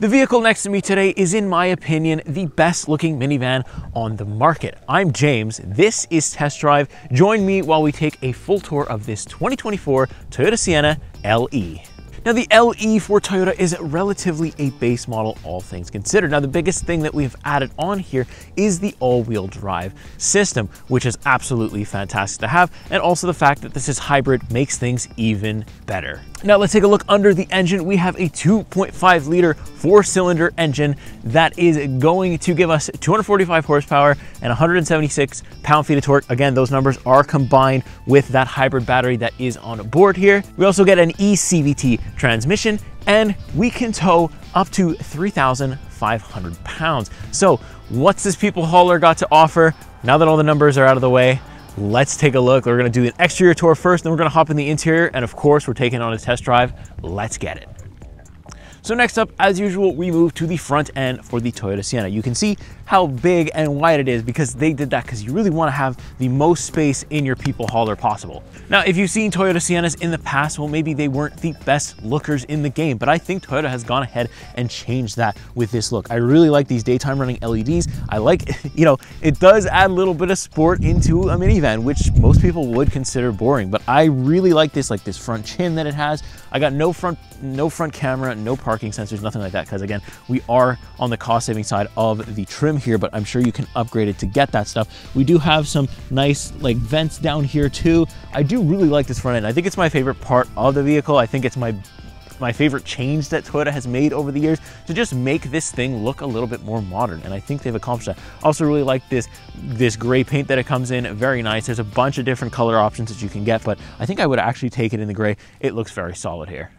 The vehicle next to me today is, in my opinion, the best looking minivan on the market. I'm James, this is Test Drive. Join me while we take a full tour of this 2024 Toyota Sienna LE. Now the LE for Toyota is relatively a base model, all things considered. Now the biggest thing that we've added on here is the all-wheel drive system, which is absolutely fantastic to have. And also the fact that this is hybrid makes things even better. Now let's take a look under the engine. We have a 2.5 liter four cylinder engine that is going to give us 245 horsepower and 176 pound feet of torque. Again, those numbers are combined with that hybrid battery that is on board here. We also get an eCVT transmission and we can tow up to 3,500 pounds. So what's this people hauler got to offer? Now that all the numbers are out of the way, let's take a look. We're gonna do an exterior tour first, then we're gonna hop in the interior, and of course, we're taking on a test drive. Let's get it. So next up, as usual, we move to the front end for the Toyota Sienna. You can see how big and wide it is because they did that because you really want to have the most space in your people hauler possible. Now, if you've seen Toyota Siennas in the past, well, maybe they weren't the best lookers in the game, but I think Toyota has gone ahead and changed that with this look. I really like these daytime running LEDs. I like, you know, it does add a little bit of sport into a minivan, which most people would consider boring, but I really like this, like this front chin that it has. I got no front, no front camera, no parking sensors, nothing like that, because again, we are on the cost saving side of the trim here, but I'm sure you can upgrade it to get that stuff. We do have some nice like vents down here too. I do really like this front end. I think it's my favorite part of the vehicle. I think it's my my favorite change that Toyota has made over the years to just make this thing look a little bit more modern. And I think they've accomplished that. Also really like this, this gray paint that it comes in, very nice. There's a bunch of different color options that you can get, but I think I would actually take it in the gray. It looks very solid here.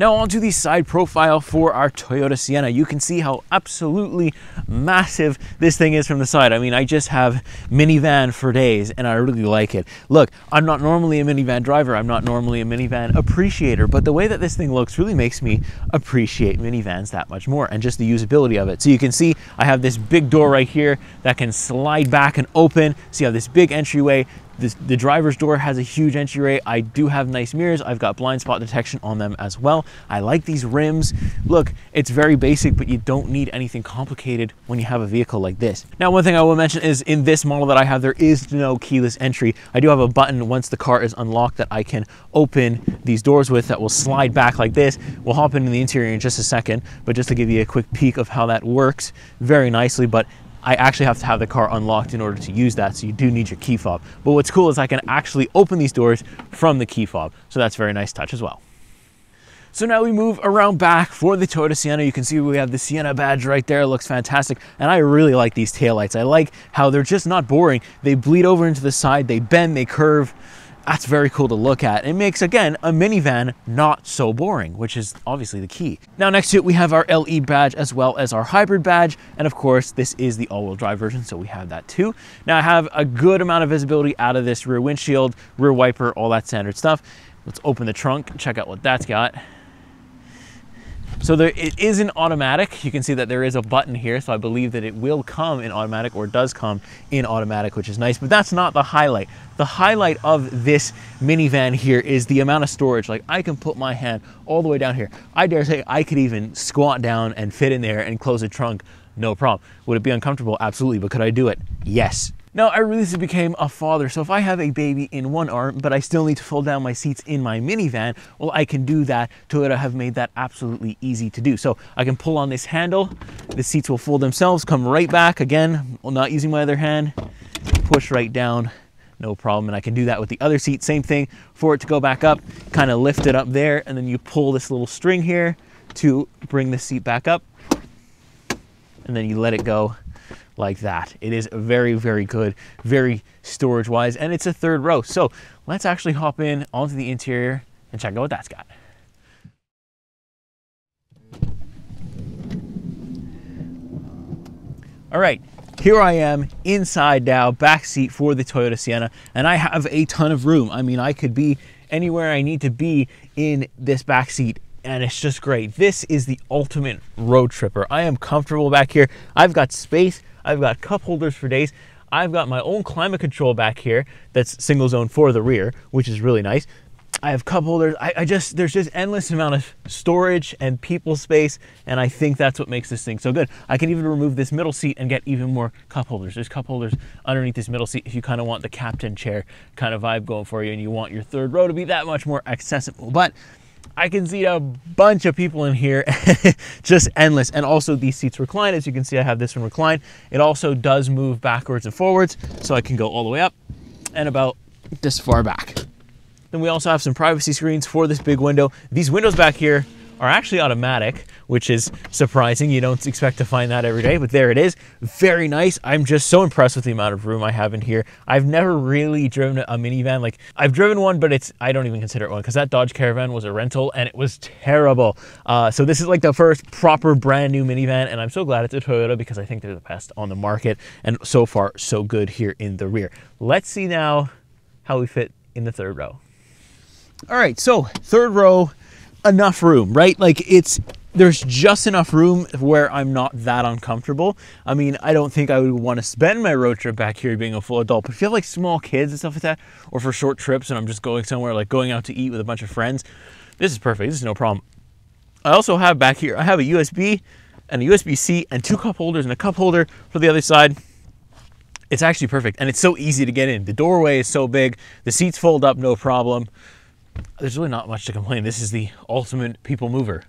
Now onto the side profile for our Toyota Sienna. You can see how absolutely massive this thing is from the side. I mean, I just have minivan for days and I really like it. Look, I'm not normally a minivan driver. I'm not normally a minivan appreciator, but the way that this thing looks really makes me appreciate minivans that much more and just the usability of it. So you can see I have this big door right here that can slide back and open. So you have this big entryway this, the driver's door has a huge entryway. I do have nice mirrors. I've got blind spot detection on them as well. I like these rims. Look, it's very basic, but you don't need anything complicated when you have a vehicle like this. Now, one thing I will mention is in this model that I have, there is no keyless entry. I do have a button once the car is unlocked that I can open these doors with that will slide back like this. We'll hop into the interior in just a second, but just to give you a quick peek of how that works very nicely, but I actually have to have the car unlocked in order to use that, so you do need your key fob. But what's cool is I can actually open these doors from the key fob, so that's very nice touch as well. So now we move around back for the Toyota Sienna. You can see we have the Sienna badge right there. It looks fantastic. And I really like these taillights. I like how they're just not boring. They bleed over into the side, they bend, they curve that's very cool to look at. It makes, again, a minivan not so boring, which is obviously the key. Now next to it, we have our LE badge as well as our hybrid badge. And of course, this is the all-wheel drive version, so we have that too. Now I have a good amount of visibility out of this rear windshield, rear wiper, all that standard stuff. Let's open the trunk, and check out what that's got. So there, it is in automatic. You can see that there is a button here, so I believe that it will come in automatic or does come in automatic, which is nice, but that's not the highlight. The highlight of this minivan here is the amount of storage. Like I can put my hand all the way down here. I dare say I could even squat down and fit in there and close a trunk, no problem. Would it be uncomfortable? Absolutely, but could I do it? Yes. Now, I recently became a father, so if I have a baby in one arm, but I still need to fold down my seats in my minivan, well, I can do that. Toyota have made that absolutely easy to do. So I can pull on this handle, the seats will fold themselves, come right back, again, well, not using my other hand, push right down, no problem. And I can do that with the other seat, same thing, for it to go back up, kind of lift it up there, and then you pull this little string here to bring the seat back up, and then you let it go like that. It is very, very good, very storage wise, and it's a third row. So let's actually hop in onto the interior and check out what that's got. All right, here I am inside now, back seat for the Toyota Sienna, and I have a ton of room. I mean, I could be anywhere I need to be in this back seat and it's just great. This is the ultimate road tripper. I am comfortable back here. I've got space. I've got cup holders for days. I've got my own climate control back here that's single zone for the rear, which is really nice. I have cup holders. I, I, just there's just endless amount of storage and people space, and I think that's what makes this thing so good. I can even remove this middle seat and get even more cup holders. There's cup holders underneath this middle seat if you kind of want the captain chair kind of vibe going for you, and you want your third row to be that much more accessible. But I can see a bunch of people in here, just endless. And also these seats recline. As you can see, I have this one reclined. It also does move backwards and forwards, so I can go all the way up and about this far back. Then we also have some privacy screens for this big window. These windows back here are actually automatic, which is surprising. You don't expect to find that every day, but there it is. Very nice. I'm just so impressed with the amount of room I have in here. I've never really driven a minivan. Like I've driven one, but it's I don't even consider it one because that Dodge Caravan was a rental and it was terrible. Uh, so this is like the first proper brand new minivan, and I'm so glad it's a Toyota because I think they're the best on the market. And so far, so good here in the rear. Let's see now how we fit in the third row. All right, so third row, enough room, right? Like it's there's just enough room where I'm not that uncomfortable. I mean, I don't think I would want to spend my road trip back here being a full adult, but if you have like small kids and stuff like that, or for short trips and I'm just going somewhere like going out to eat with a bunch of friends, this is perfect. This is no problem. I also have back here, I have a USB and a USB-C and two cup holders and a cup holder for the other side. It's actually perfect and it's so easy to get in. The doorway is so big, the seats fold up no problem there's really not much to complain. This is the ultimate people mover.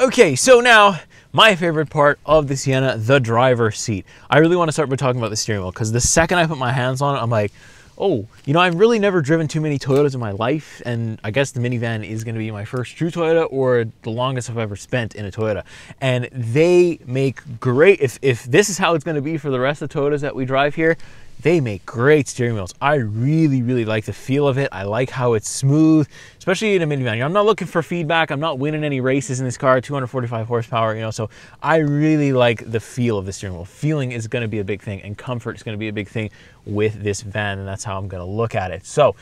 Okay, so now my favorite part of the Sienna, the driver's seat. I really want to start by talking about the steering wheel because the second I put my hands on it, I'm like, oh, you know, I've really never driven too many Toyotas in my life, and I guess the minivan is going to be my first true Toyota or the longest I've ever spent in a Toyota. And they make great, if, if this is how it's going to be for the rest of the Toyotas that we drive here, they make great steering wheels. I really, really like the feel of it. I like how it's smooth, especially in a minivan. I'm not looking for feedback. I'm not winning any races in this car, 245 horsepower, you know, so I really like the feel of the steering wheel. Feeling is gonna be a big thing and comfort is gonna be a big thing with this van and that's how I'm gonna look at it. So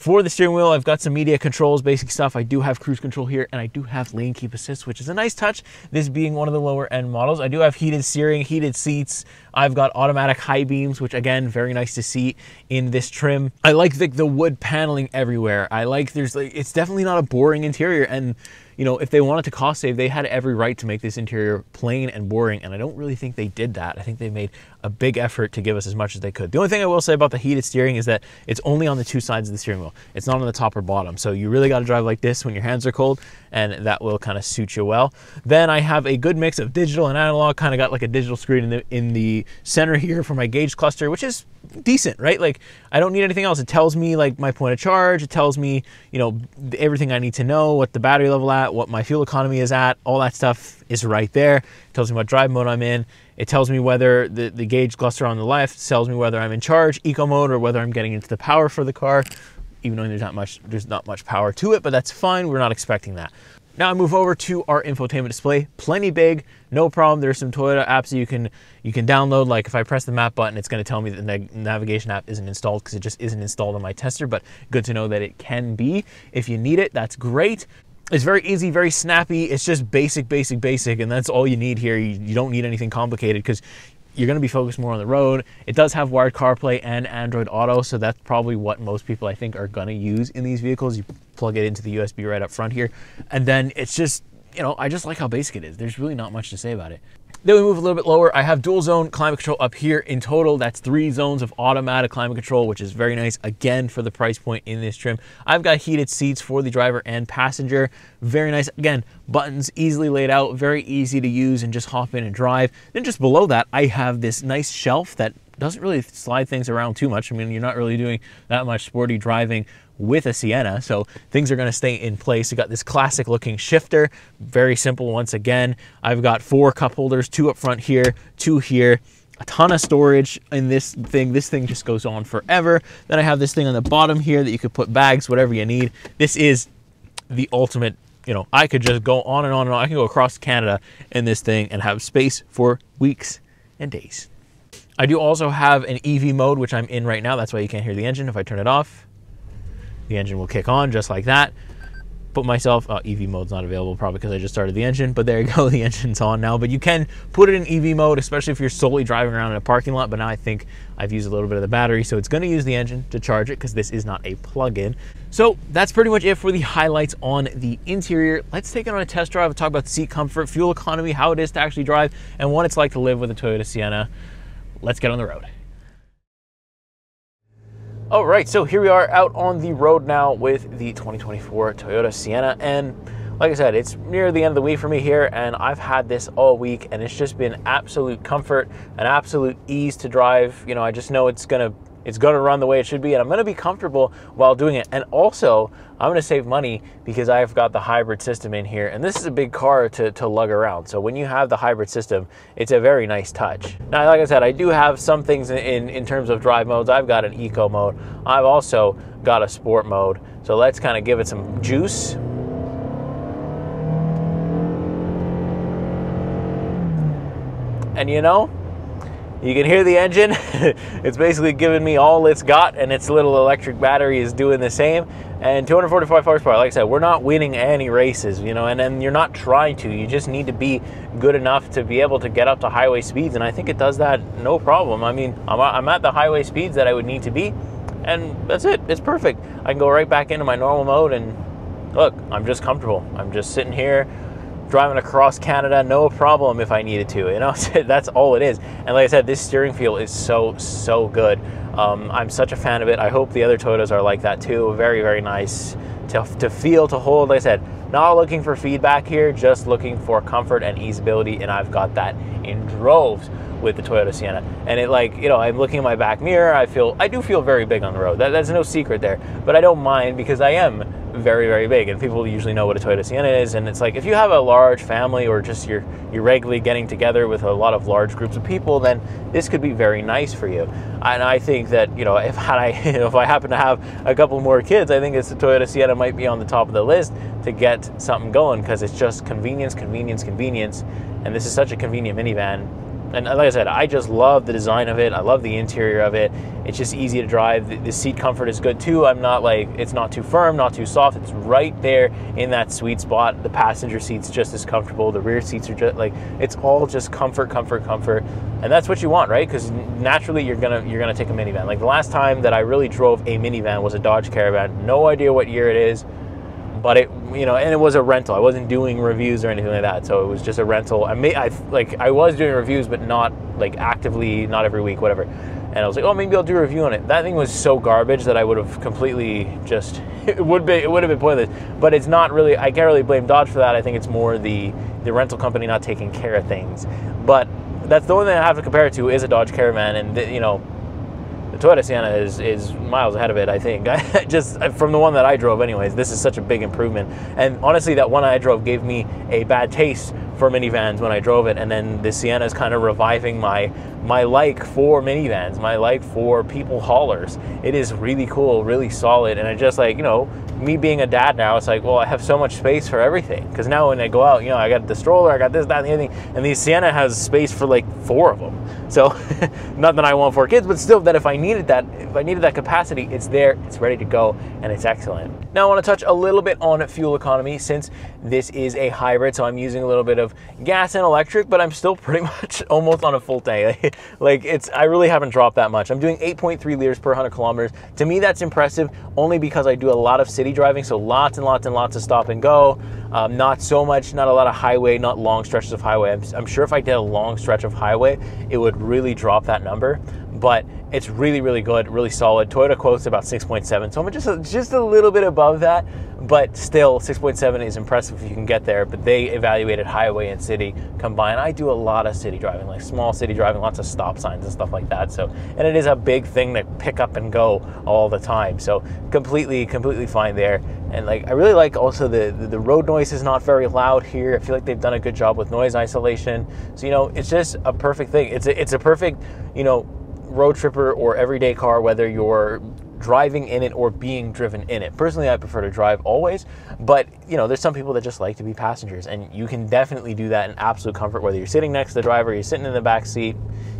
for the steering wheel, I've got some media controls, basic stuff. I do have cruise control here, and I do have lane keep assist, which is a nice touch. This being one of the lower end models. I do have heated steering, heated seats. I've got automatic high beams, which again, very nice to see in this trim. I like the, the wood paneling everywhere. I like there's like, it's definitely not a boring interior. And you know, if they wanted to cost save, they had every right to make this interior plain and boring, and I don't really think they did that. I think they made a big effort to give us as much as they could. The only thing I will say about the heated steering is that it's only on the two sides of the steering wheel. It's not on the top or bottom, so you really got to drive like this when your hands are cold, and that will kind of suit you well. Then I have a good mix of digital and analog, kind of got like a digital screen in the, in the center here for my gauge cluster, which is decent, right? Like I don't need anything else. It tells me like my point of charge. It tells me, you know, everything I need to know, what the battery level at, what my fuel economy is at, all that stuff is right there. It tells me what drive mode I'm in. It tells me whether the, the gauge cluster on the left tells me whether I'm in charge, eco mode, or whether I'm getting into the power for the car, even though there's not much, there's not much power to it, but that's fine. We're not expecting that. Now I move over to our infotainment display. Plenty big, no problem. There's some Toyota apps you can you can download. Like if I press the map button, it's going to tell me that the navigation app isn't installed because it just isn't installed on my tester. But good to know that it can be. If you need it, that's great. It's very easy, very snappy. It's just basic, basic, basic, and that's all you need here. You, you don't need anything complicated because you're going to be focused more on the road. It does have wired CarPlay and Android Auto, so that's probably what most people I think are going to use in these vehicles. You plug it into the USB right up front here, and then it's just, you know, I just like how basic it is. There's really not much to say about it. Then we move a little bit lower. I have dual zone climate control up here. In total, that's three zones of automatic climate control, which is very nice, again, for the price point in this trim. I've got heated seats for the driver and passenger. Very nice. Again, buttons easily laid out, very easy to use and just hop in and drive. Then just below that, I have this nice shelf that doesn't really slide things around too much. I mean, you're not really doing that much sporty driving with a Sienna, so things are going to stay in place. You got this classic looking shifter, very simple once again. I've got four cup holders, two up front here, two here, a ton of storage in this thing. This thing just goes on forever. Then I have this thing on the bottom here that you could put bags, whatever you need. This is the ultimate, you know, I could just go on and on and on. I can go across Canada in this thing and have space for weeks and days. I do also have an EV mode, which I'm in right now. That's why you can't hear the engine if I turn it off the engine will kick on just like that. put myself uh, EV mode's not available probably because I just started the engine but there you go the engine's on now. But you can put it in EV mode especially if you're solely driving around in a parking lot but now I think I've used a little bit of the battery so it's going to use the engine to charge it because this is not a plug-in. So that's pretty much it for the highlights on the interior. Let's take it on a test drive and talk about seat comfort fuel economy how it is to actually drive and what it's like to live with a Toyota Sienna. Let's get on the road all right, so here we are out on the road now with the 2024 Toyota Sienna. And like I said, it's near the end of the week for me here, and I've had this all week, and it's just been absolute comfort and absolute ease to drive. You know, I just know it's gonna it's going to run the way it should be, and I'm going to be comfortable while doing it. And also, I'm going to save money because I've got the hybrid system in here, and this is a big car to, to lug around. So when you have the hybrid system, it's a very nice touch. Now, like I said, I do have some things in, in terms of drive modes. I've got an eco mode. I've also got a sport mode. So let's kind of give it some juice. And you know, you can hear the engine. it's basically giving me all it's got, and its little electric battery is doing the same. And 245 horsepower, like I said, we're not winning any races, you know, and then you're not trying to. You just need to be good enough to be able to get up to highway speeds, and I think it does that no problem. I mean, I'm, I'm at the highway speeds that I would need to be, and that's it. It's perfect. I can go right back into my normal mode, and look, I'm just comfortable. I'm just sitting here driving across Canada, no problem if I needed to. You know, that's all it is. And like I said, this steering feel is so so good. Um, I'm such a fan of it. I hope the other Toyotas are like that too. Very very nice to, to feel to hold. Like I said, not looking for feedback here, just looking for comfort and easeability, and I've got that in droves with the Toyota Sienna. And it like, you know, I'm looking in my back mirror, I feel I do feel very big on the road. That, that's no secret there. But I don't mind because I am very very big and people usually know what a Toyota Sienna is and it's like if you have a large family or just you're you're regularly getting together with a lot of large groups of people then this could be very nice for you. And I think that you know if I if I happen to have a couple more kids I think it's the Toyota Sienna might be on the top of the list to get something going because it's just convenience convenience convenience and this is such a convenient minivan and uh, like I said, I just love the design of it. I love the interior of it. It's just easy to drive. The, the, seat comfort is good too. I'm not like, it's not too firm, not too soft. It's right there in that sweet spot. The passenger seat's just as comfortable. The rear seats are just like, it's all just comfort, comfort, comfort. And that's what you want, right? Because naturally you're gonna you're gonna take a minivan. Like the last time that I really drove a minivan was a Dodge Caravan. No idea what year it is but it you know and it was a rental. I wasn't doing reviews or anything like that so it was just a rental. I may i like i was doing reviews but not like actively not every week whatever. And i was like oh maybe i'll do a review on it. That thing was so garbage that i would have completely just it would be it would have been pointless. But it's not really i can't really blame dodge for that. I think it's more the the rental company not taking care of things. But that's the only thing i have to compare it to is a dodge caravan and you know Toyota Sienna is, is miles ahead of it, I think. just from the one that I drove, anyways, this is such a big improvement. And honestly, that one I drove gave me a bad taste for minivans when I drove it, and then the Sienna is kind of reviving my my like for minivans, my like for people haulers. It is really cool, really solid, and I just like you know me being a dad now, it's like well I have so much space for everything because now when I go out, you know I got the stroller, I got this, that, and the other thing, and the Sienna has space for like four of them. So not that I want four kids, but still that if I needed that, if I needed that capacity, it's there, it's ready to go, and it's excellent. Now I want to touch a little bit on fuel economy since this is a hybrid, so I'm using a little bit of gas and electric, but I'm still pretty much almost on a full tank. like it's, I really haven't dropped that much. I'm doing 8.3 liters per 100 kilometers. To me, that's impressive only because I do a lot of city driving, so lots and lots and lots of stop and go. Um, not so much, not a lot of highway, not long stretches of highway. I'm, I'm sure if I did a long stretch of highway, it would really drop that number. But it's really, really good, really solid. Toyota quotes about 6.7, so I'm just just a little bit above that, but still 6.7 is impressive if you can get there. But they evaluated highway and city combined. I do a lot of city driving, like small city driving, lots of stop signs and stuff like that. So, and it is a big thing to pick up and go all the time. So, completely, completely fine there. And like, I really like also the, the, the road noise is not very loud here. I feel like they've done a good job with noise isolation. So, you know, it's just a perfect thing. It's a, it's a perfect, you know, road tripper or everyday car, whether you're driving in it or being driven in it. Personally, I prefer to drive always, but you know, there's some people that just like to be passengers, and you can definitely do that in absolute comfort. Whether you're sitting next to the driver, you're sitting in the back seat,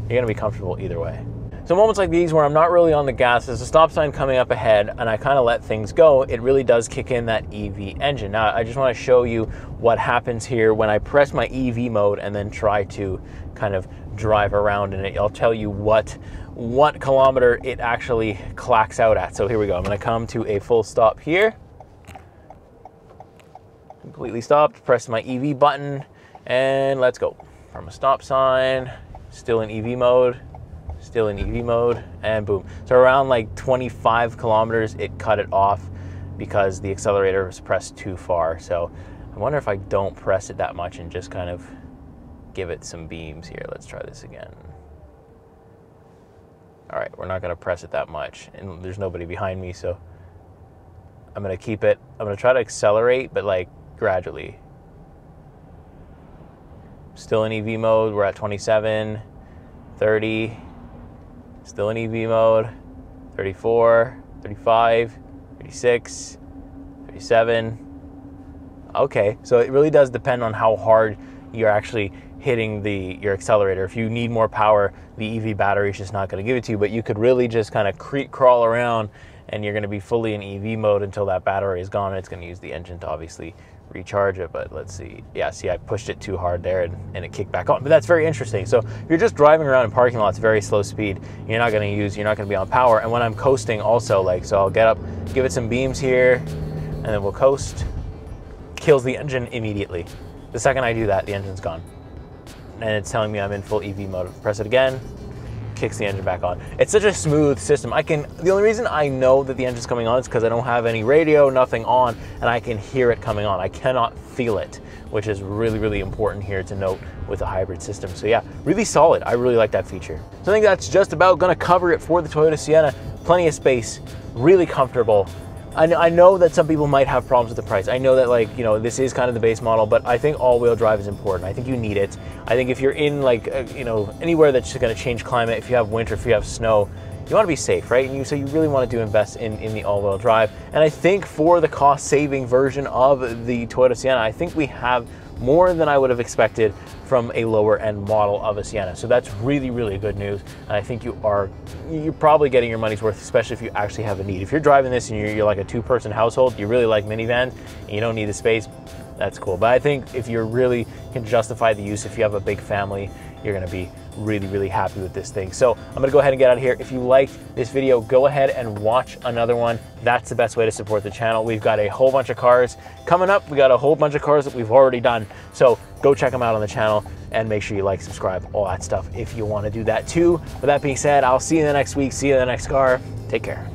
you're to be comfortable either way. So moments like these where I'm not really on the gas, there's a stop sign coming up ahead and I kind of let things go, it really does kick in that EV engine. Now I just want to show you what happens here when I press my EV mode and then try to kind of drive around in it. I'll tell you what what kilometer it actually clacks out at. So here we go. I'm going to come to a full stop here. Completely stopped, press my EV button, and let's go. From a stop sign, still in EV mode, still in EV mode, and boom. So around like 25 kilometers, it cut it off because the accelerator was pressed too far. So I wonder if I don't press it that much and just kind of give it some beams here. Let's try this again. All right, we're not gonna press it that much and there's nobody behind me, so I'm gonna keep it, I'm gonna try to accelerate, but like gradually. Still in EV mode, we're at 27, 30, still in EV mode, 34, 35, 36, 37. Okay, so it really does depend on how hard you're actually hitting the your accelerator. If you need more power, the EV battery is just not going to give it to you. But you could really just kind of creep crawl around, and you're going to be fully in EV mode until that battery is gone. It's going to use the engine to obviously recharge it. But let's see. Yeah, see, I pushed it too hard there, and, and it kicked back on. But that's very interesting. So if you're just driving around in parking lots, very slow speed. You're not going to use. You're not going to be on power. And when I'm coasting, also like so, I'll get up, give it some beams here, and then we'll coast. Kills the engine immediately. The second I do that, the engine's gone and it's telling me I'm in full EV mode. Press it again, kicks the engine back on. It's such a smooth system. I can, the only reason I know that the engine's coming on is because I don't have any radio, nothing on, and I can hear it coming on. I cannot feel it, which is really, really important here to note with a hybrid system. So yeah, really solid. I really like that feature. So I think that's just about gonna cover it for the Toyota Sienna. Plenty of space, really comfortable, I, know that some people might have problems with the price. I know that like, you know, this is kind of the base model, but I think all-wheel drive is important. I think you need it. I think if you're in like, uh, you know, anywhere that's going to change climate, if you have winter, if you have snow, you want to be safe, right? And you, so you really want to do invest in, in the all-wheel drive. And I think for the cost-saving version of the Toyota Sienna, I think we have more than I would have expected from a lower end model of a Sienna. So that's really, really good news. And I think you are, you're probably getting your money's worth, especially if you actually have a need. If you're driving this and you're, you're like a two person household, you really like minivans and you don't need the space, that's cool. But I think if you're really can justify the use, if you have a big family, you're gonna be really, really happy with this thing. So I'm gonna go ahead and get out of here. If you liked this video, go ahead and watch another one. That's the best way to support the channel. We've got a whole bunch of cars coming up. We got a whole bunch of cars that we've already done. So go check them out on the channel and make sure you like, subscribe, all that stuff if you wanna do that too. With that being said, I'll see you in the next week. See you in the next car. Take care.